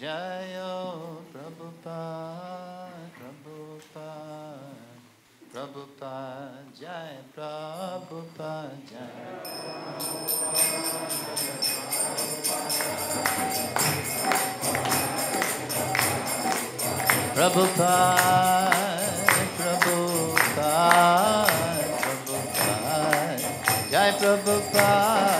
Jayo Prabhupada, Prabhupada, Prabhupada, Jai Prabhupada, Jai. Prabhupada, Prabhupada, Prabhupada, Jai Prabhupada.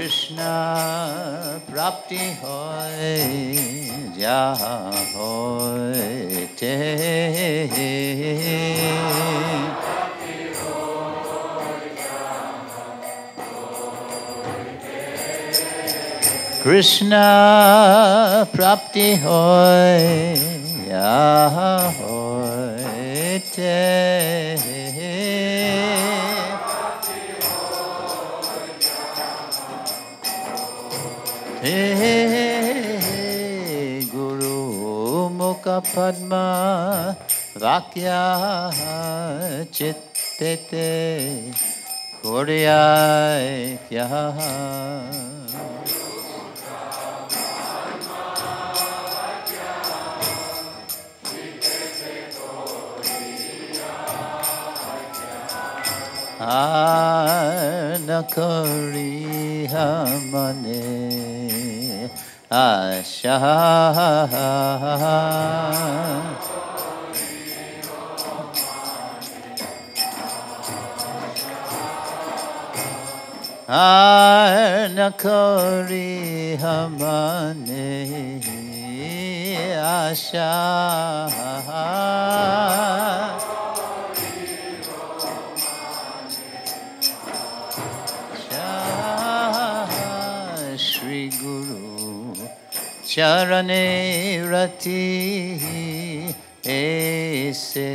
Krishna Prapti Hoy Jaha Hoy Te Krishna Prapti Hoy Padma Vakya Chittete Koryai Kya Anakari Hamane Asha Anakari Hamane Asha शरणे रति ऐसे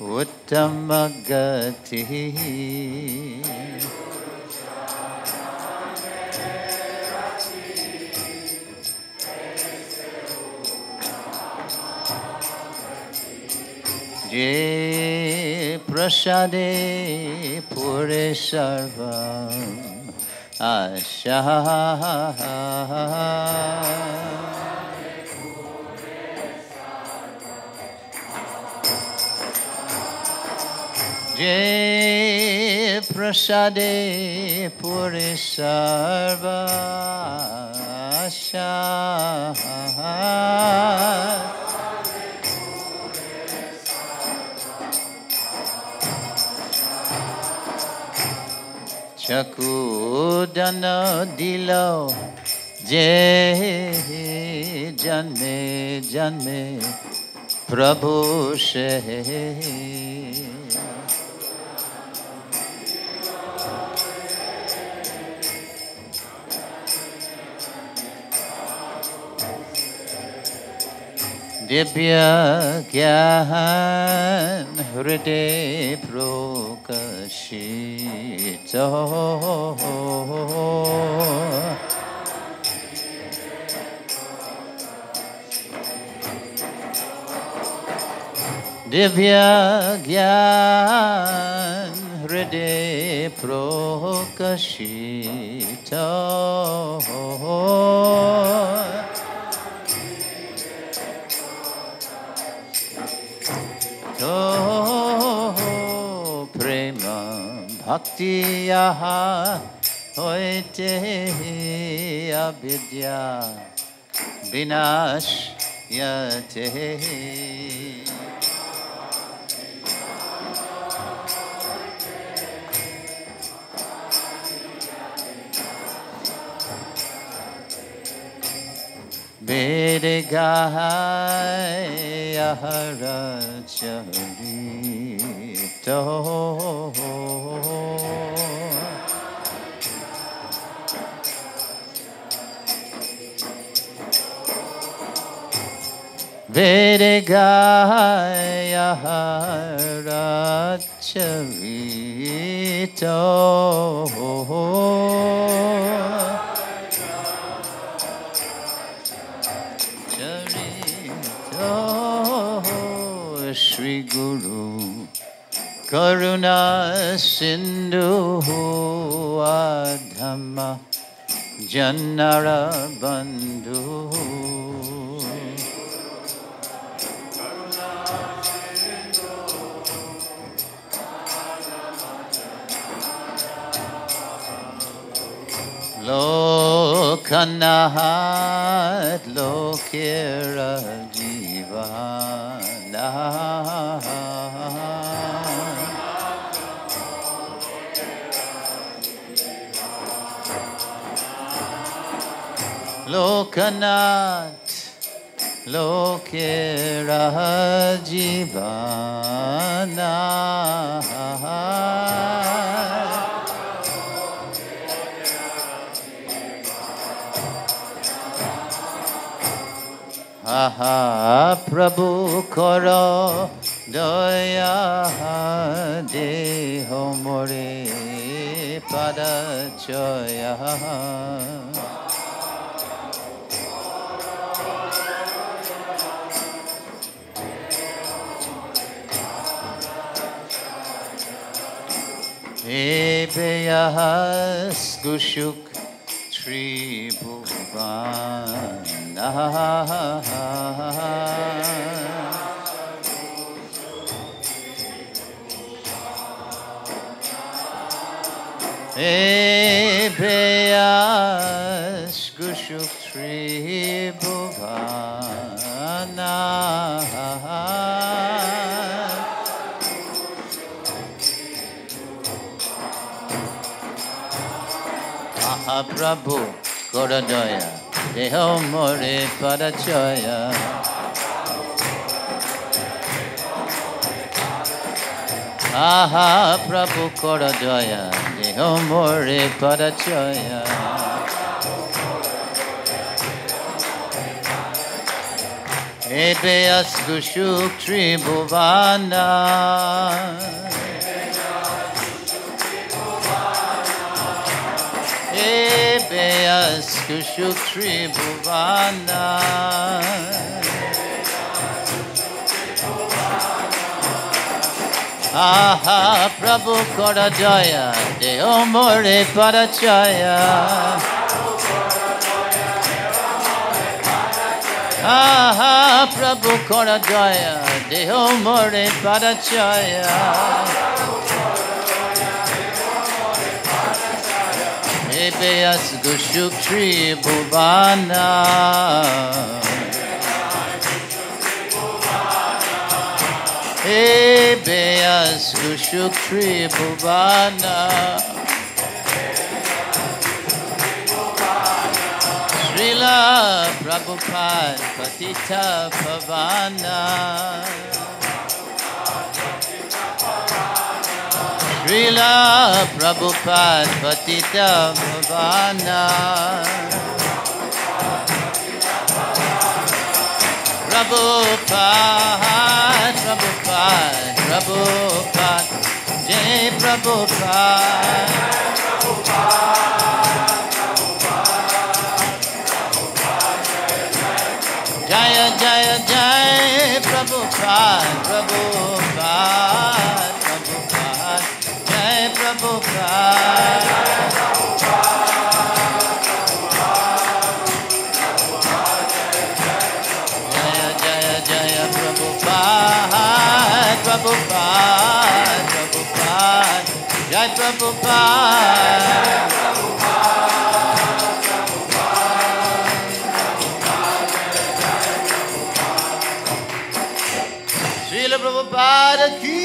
उत्तम गति ये प्रसादे पुरे सर्वा asha Je prasade pure sarva asha চকুদান দিল যে জন্মে জন্মে প্রভু সে दिव्य दिव्यज्ञान हृदय प्रोकशित दिव्यज्ञान हृदय प्रोकशित तो प्रेम भक्ति यहाँ होते अविद्या विनाश वेद गाय हर चरित वेद गाय Hari Guru Karuna Sindhu Adhamma Janara Bandhu Lokanahat Lokira Jivanahat Loknath लोकेर जीवना लोकनाथ लोकेर जीवना আহা প্রভু কর দয়া দেহ মরে পাদচয়া হে Ebeyahas Gushuk Tribhuvan. Ebeyas Gushuk Tribhuvan. Prabhu Koradoya, Deho More Parachoya. Aha Prabhu Koradoya, Deho More Parachoya. Ebe Askushu Tribhuvana. Bebe Askushu Tribhuvana Aha Prabhu Korajaya Deo More Parachaya Aha Prabhu Korajaya Deo More Parachaya Debeas Gushukri Bhuvana. Hey, Beas Gushukri Bhuvana. Srila Prabhupada Patita Pavana. Srila Prabhupada Patita Pavana Prabhupada, Prabhupada, Prabhupada, Jai Prabhupada. Jaya, Jaya, Jai Prabhupada, Prabhupada, Shila Prabhupada ki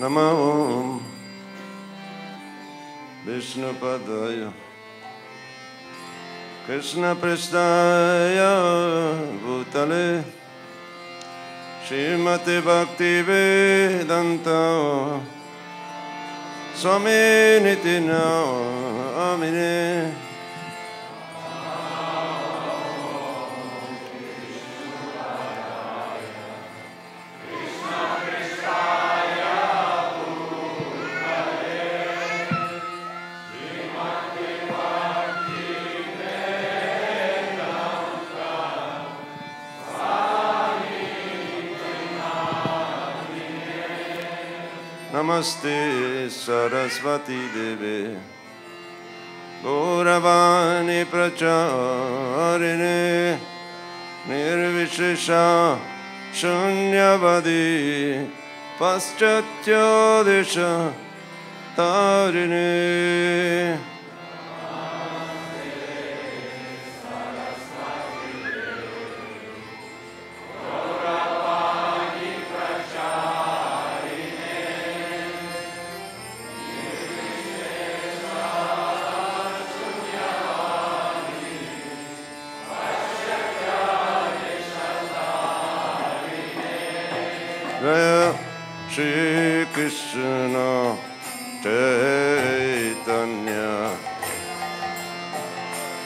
नमो। विष्णुपदाय कृष्णपृष्ठाय भूतले। श्रीमतिभक्तिवेदन्त स्वामिनिति नामिने नमस्ते सरस्वती देवे। गौरवाणि प्रचारिणे निर्विशेषा शून्यवदी पश्चात्योदिष तारिणे।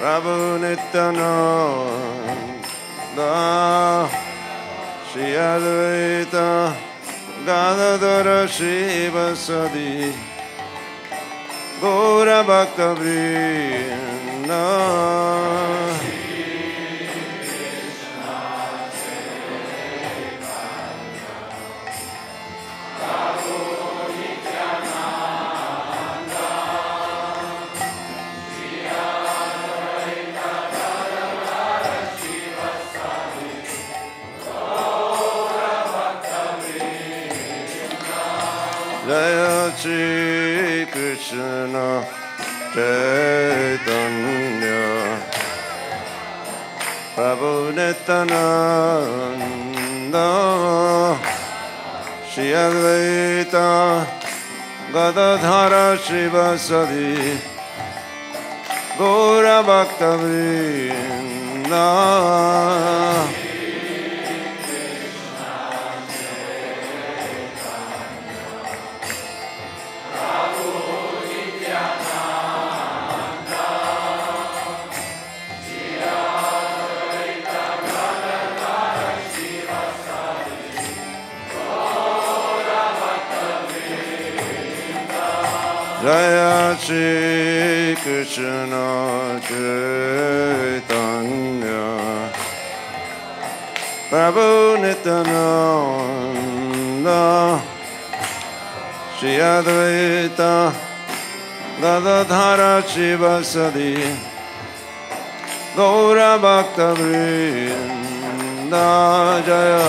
Prabhu Nityananda Shri Advaita Gadadhara Srivasadi Gaura Bhakta Vrinda Krishna Chaitanya Prabhu Nityananda Shri Advaita Gadadhara Shivasadi Gaura Bhakta Vrinda Jaya Shri Krishna Chaitanya Prabhu Nityananda Shri Advaita Gadadhara Srivasadi Gaura Bhakta Vrinda Jaya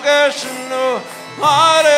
Krishna Hare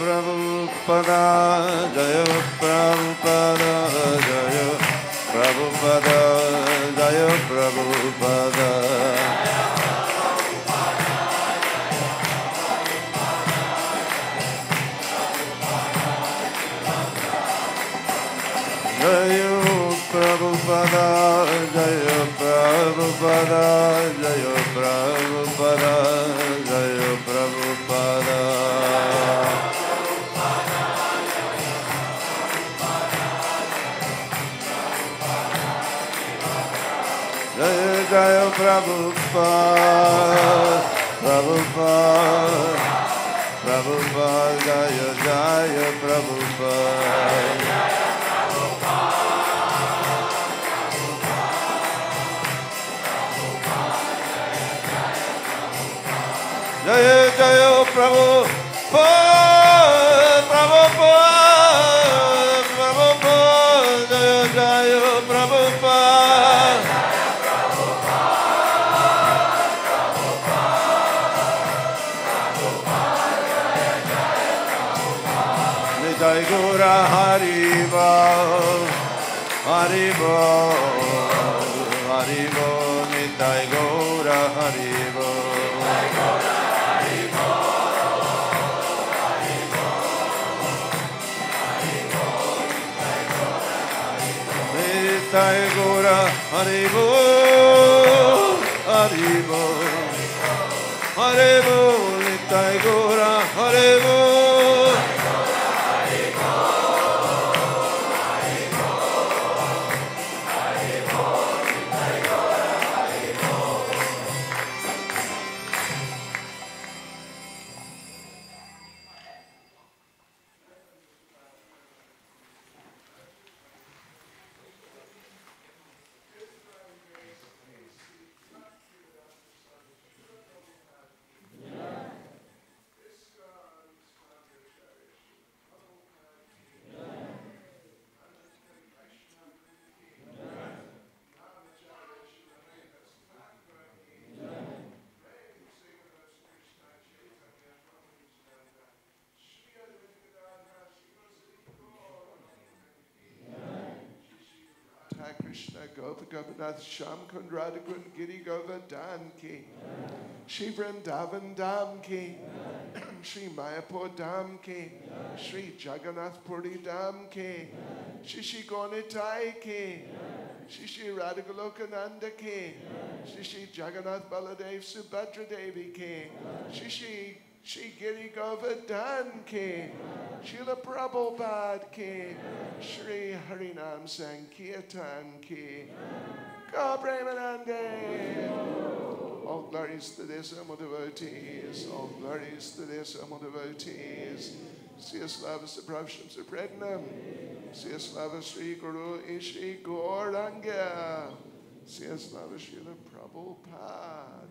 Prabhupada जय प्रभुपदा जय प्रभुपदा जय प्रभुपदा जय प्रभुपदा जय प्रभुपदा जय Prabhupada, Prabhupada, Prabhupada, Jaya Jaya Prabhupada. Jaya Jaya Prabhupada. Haribo, Haribo, Haribo, Nitai Gora Haribo. Nitai Gora Haribo, Haribo, Haribo, Nitai Gora. Krishna Gova Govanath Sham Kundrada Kun Giri Govardhan Ki. Shri Vrindavan Dham Ki. Shri Mayapur Dham Ki. Shri Jagannath Puri Dham Ki. Shri Shri Ki. Shri Radhagalokananda Ki. Shri Jagannath Baladev Subhadra Devi Ki. Shri Shri Giri Govardhan Ki Srila Prabhupada Ki Shri Harinam Sankirtan Ki Premanande All glories to the Assembled devotees, all glories to the Assembled devotees. Siya Slava Saprabhasham Saprednam, Siya Slava Sri Guru Ishi Gauranga, Siya Slava Srila Prabhupada.